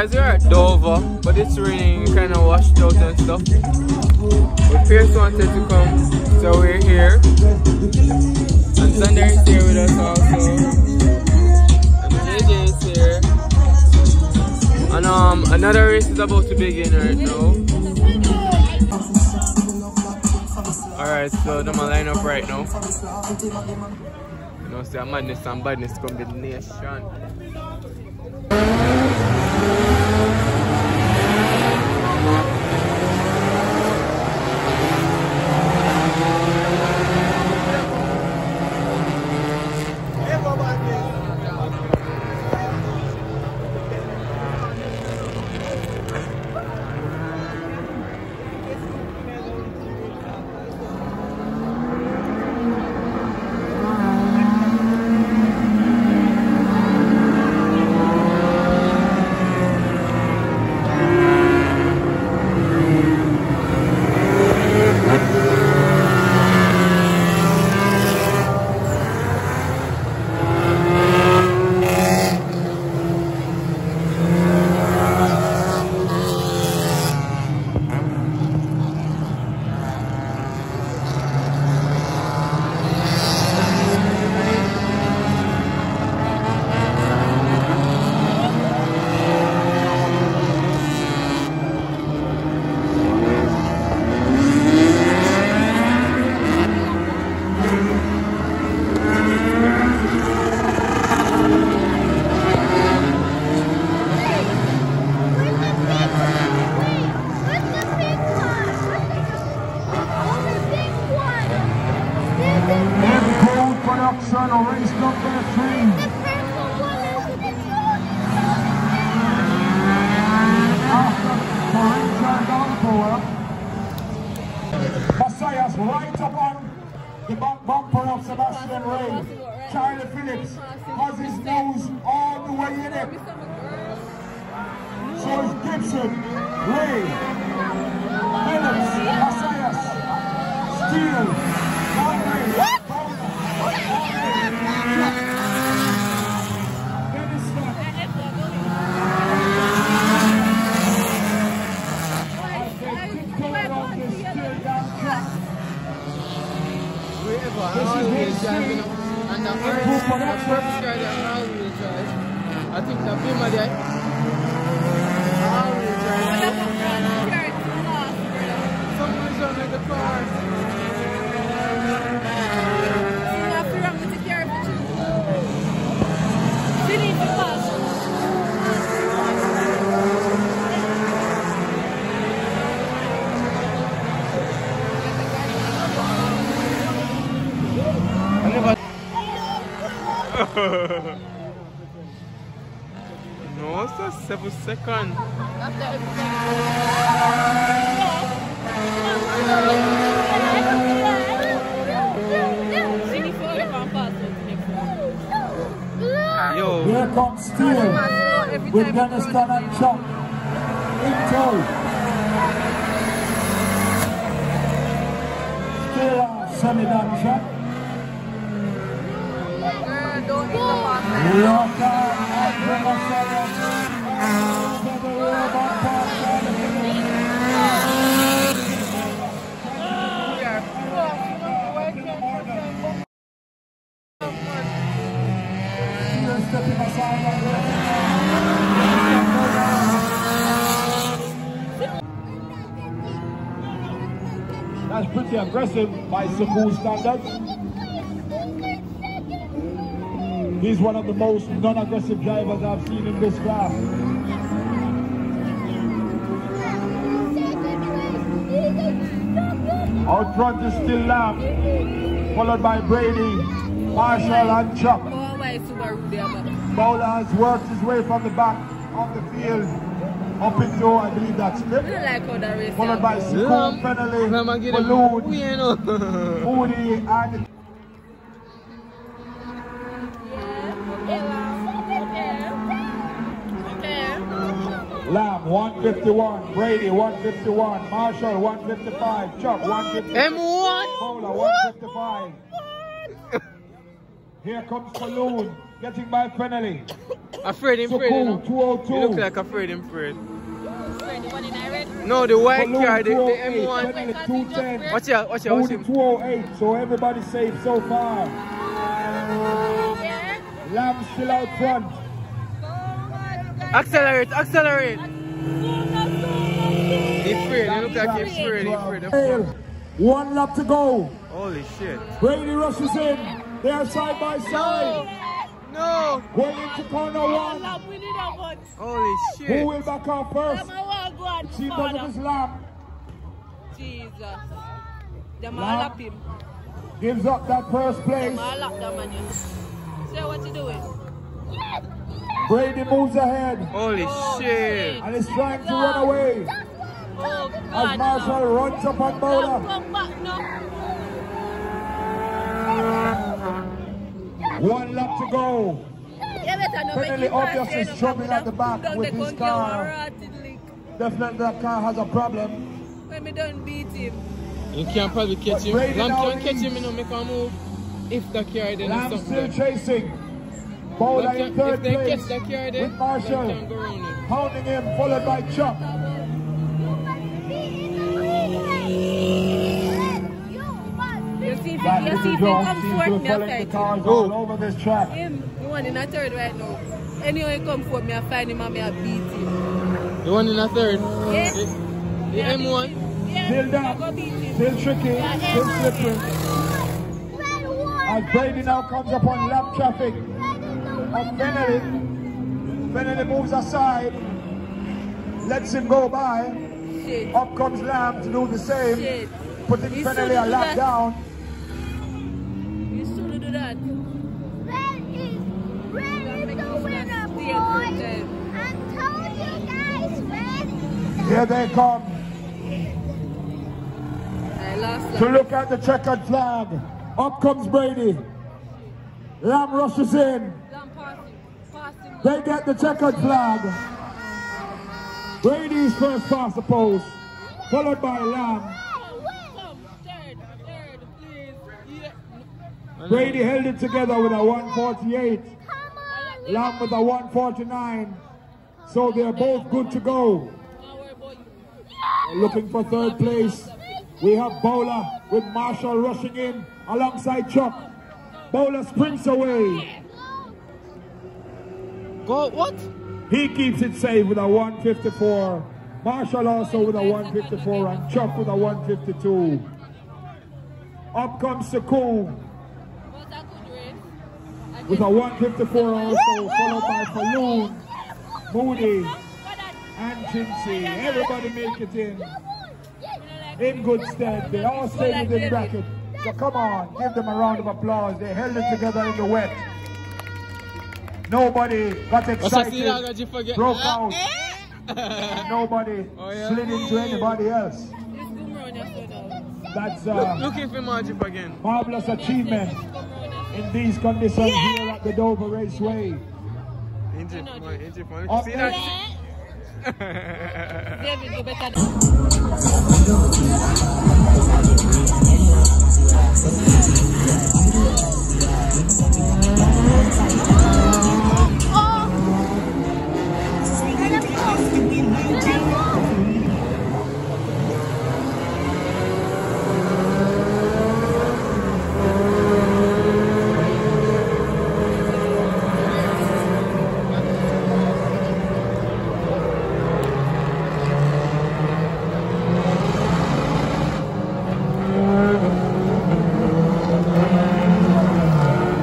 Guys, we're at Dover, but it's raining, kind of washed out and stuff. But Pierce wanted to come, so we're here. And Thunder is here with us also. And JJ is here. And um, another race is about to begin right now. Alright, so them line up right now. You know, see, a madness and badness combination. No, it's a seven second. Yo, Here comes Steele with Denniston and Chuck. In tow. Still a semi-done shot. Loca Andre Messiah. To the robot part. Steele stepping aside. That's pretty aggressive by Cebu standards. He's one of the most non-aggressive drivers I've seen in this class. Out front is still Lamb, followed by Brady, Marshall and Chuck. Bowler has worked his way from the back of the field up into, I believe that's it. Followed by Sikun, Lamb. Fennelly, Lamb, I get it. Falloon, We ain't know. Moody, and Lamb 151, Brady 151, Marshall 155, Chuck 155, M1. Bowler 155. Here comes Falloon, getting by Fennelly. Afraid him, afraid. You, know? 202. you look like afraid him, afraid. No, the white Falloon car, the, the M1. Watch out, watch out, watch him. 208, so everybody's safe so far. Lamb still out front. Accelerate, accelerate. He's afraid, he look like he's afraid, he's afraid. One lap to go. Holy shit. Brady rushes in. They are side by side. No. Going into corner one. Holy shit. Who will back up first? She See Douglas Lamb. Jesus. Them all lap him. Gives up that first place. Them all lap that man. Say what you doing? Brady moves ahead. Holy oh, shit. And is trying to run away. Oh, God, As Marshall no. runs up on Bola. No. One lap to go. Finally, obviously struggling at the back with his car. Definitely that car has a problem. When me don't beat him. You can't probably catch him. Lamb can't catch him and make a move. If the car then Lamb is still chasing. Bola in third if they place catch the car with Marshall. Pounding him, followed by Chuck. see if, you see if he come forth, me I fight him. All over this track. Him, the one in a third right now. Anyway, he come forth, me I find him and me I beat him. The one in a third? Yeah. The, the M1? Yeah, Still down, still tricky, yeah, still slippery. As Brady now comes up on lap traffic of Benedict. Benedict moves aside, lets him go by. Shit. Up comes Lamb to do the same, Shit. putting He Benedict should a lap that. down. You should do that. Red is, red is the winner, boys. I told you guys, red is the Here they come I lost to look at the checkered flag. Up comes Brady. Lamb rushes in. Lamb pass him. Pass him. They get the checkered flag. Brady's first pass the post, followed by Lamb. Brady held it together with a 148. On. Lamb with a 149. So they're both good to go. Looking for third place. We have Bowler with Marshall rushing in alongside Chuck. Bowler sprints away. Go, what? He keeps it safe with a 154. Marshall also with a 154 and Chuck with a 152. Up comes Saku Was that good race? I with a 154 also, followed by Falloon, Moody, and Chinsey. Everybody make it in. In good stead. They all stay within bracket. So come on, give them a round of applause. They held it together in the wet. Nobody got What's that see excited, that you forget? broke Ah, out. eh? Nobody Oh, yeah? slid into anybody else. Just come round your foot now. That's uh, Looking for Margip again. marvelous achievement Come round your foot. in these conditions here at the Dover Raceway. Injip, man, injip, man. Up See that? David, you better.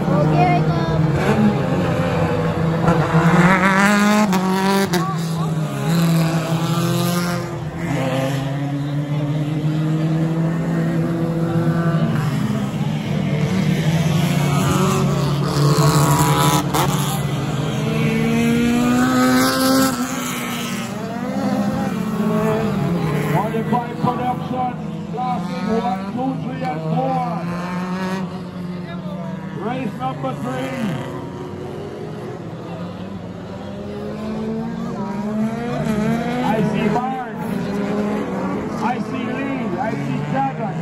Okay, go. modified production, classes one, two, three, and four. Race number three. I see Barnes. I see Lee. I see Dragon.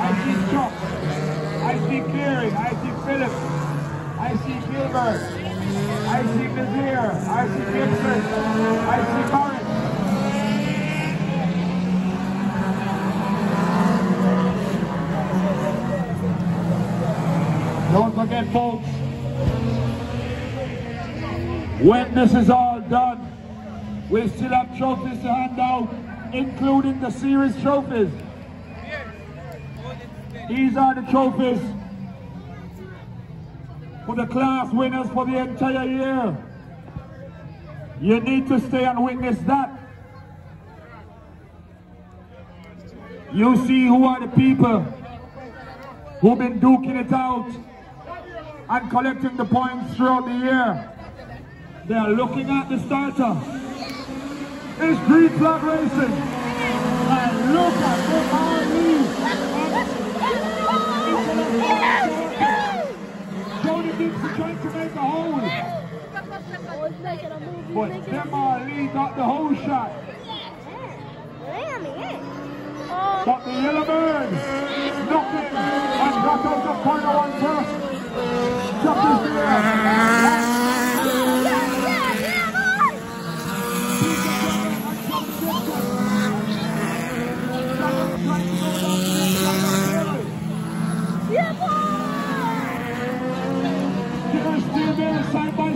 I see Chuck. I see Cleary. I see Phillips. I see Gilbert. I see Nazir. I see. Don't forget, folks, when this is all done, we still have trophies to hand out, including the series trophies. These are the trophies for the class winners for the entire year. You need to stay and witness that. You see who are the people who've been duking it out and collecting the points throughout the year. They are looking at the starter. It's Green Flag Racing. And look at the Harley. But them Ali got the whole shot. But the yellow bird it and got out the corner one first. Chuck is there.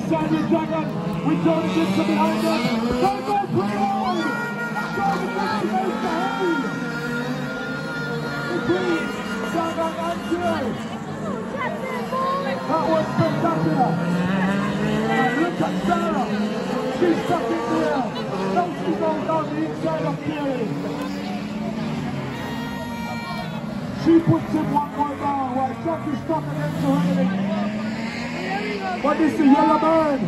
Side by side with Dragon. With behind. Don't go proud! Jody Gibson makes the Dragon and. That was spectacular. And look at Sarah. She's stuck in there. Now she goes down the inside of Kerry. She puts him one more down while Chuck is stuck against the railing. But the yellow man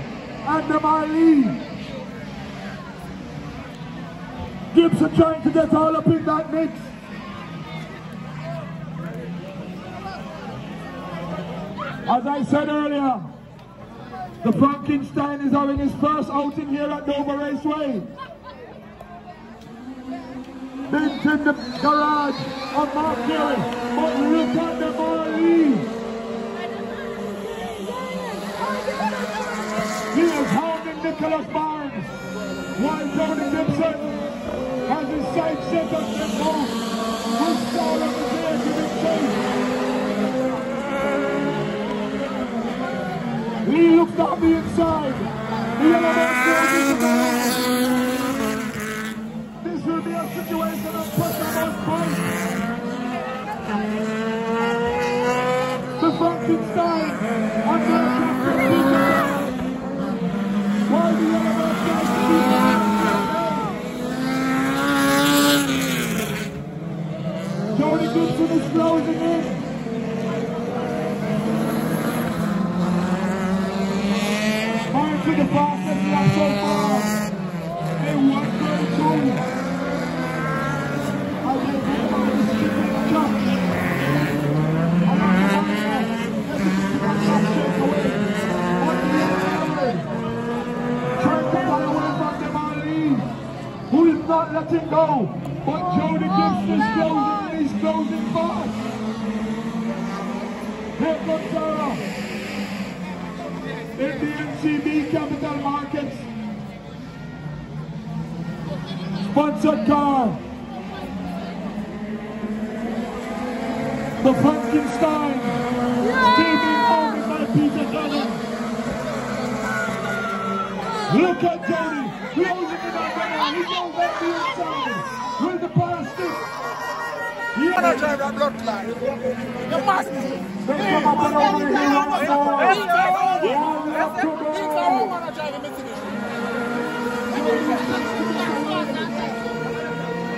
and the Marley. Gibson trying to get all up in that mix. As I said earlier, the Frankenstein is having his first outing here at Dover Raceway. Been in the garage of Mark Carey, but look at the Marley. He is hounding Nicholas Barnes. While Tony Gibson has his sights set on the move. Saul on his ear giving chase. Lee looks down the inside. The yellow man This will be a situation of pressure on point. The Frankenstein Gibson is closing in. On to the fastest lap so far. A 132. I will go on the skip and jump. Along the line, there's a bit of a jump shake away. On the yellow bird. Trying to pull away from the Marley, who is not letting go. But Jody Gibson is closing and he's closing fast. Here comes Sarah. NCB Capital Markets. Sponsored car. The Frankenstein. Owned by Peter. Look at Jody, closing it up and he goes up the inside a Mitsubishi.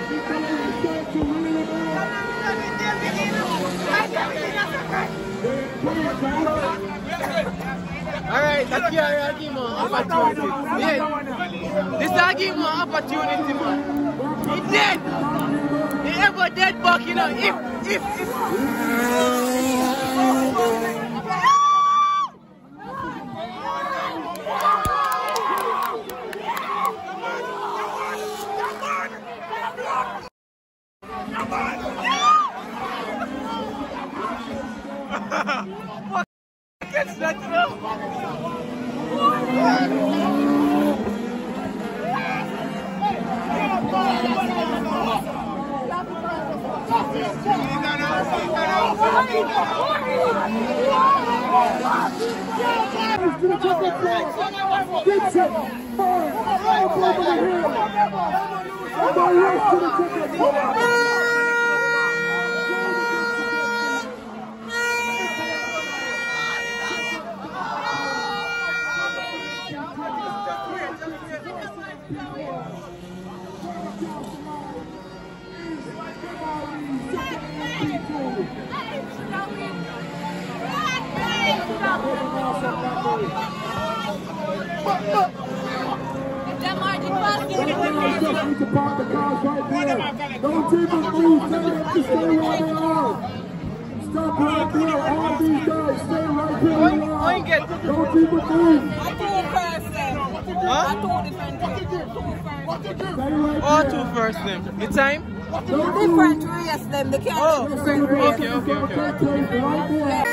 He comes instead to Willie Lemire. Alright, that's him an opportunity. Yeah. This an opportunity, man. He dead. Ever dead buck, you know. If, if, if. Dixon, Fine, all my way to the ticket. Need to park the cars right there. Don't people move. Tell them to stay where they are. Stop right here. All these guys, stay right here where you are. Don't people move. I told first then. I told different things. Stay right All there. two first them. The time? Different race them. They can't Oh, do different race. okay, okay, okay. Take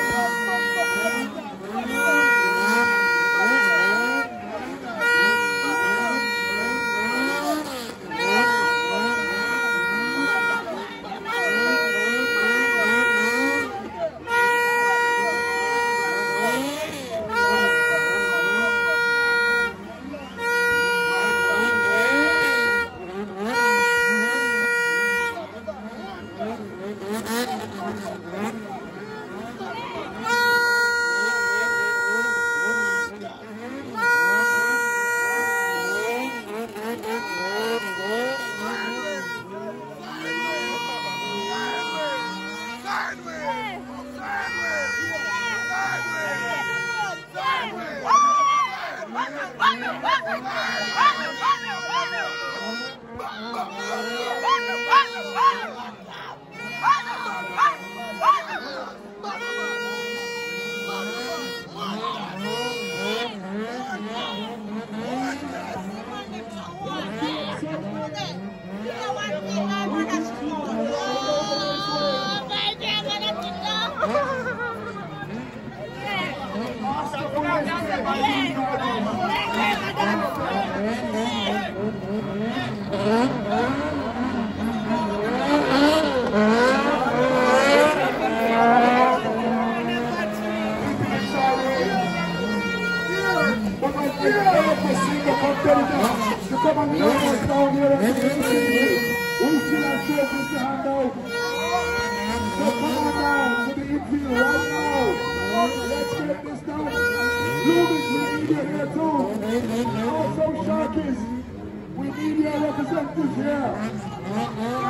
Olé! Olé! But your representatives here.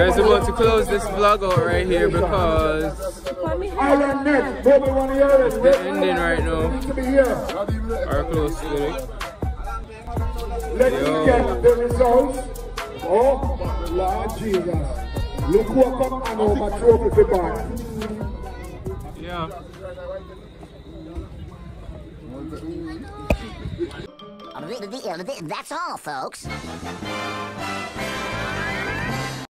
you. Guys, about to close this vlog out right here because Iron Net, nobody want to hear it. the ending right now Need to be here. are close to it. Let's Yo. get the results. Oh, Lord Jesus. Look who come and over trophy for back. enough. That's all, folks.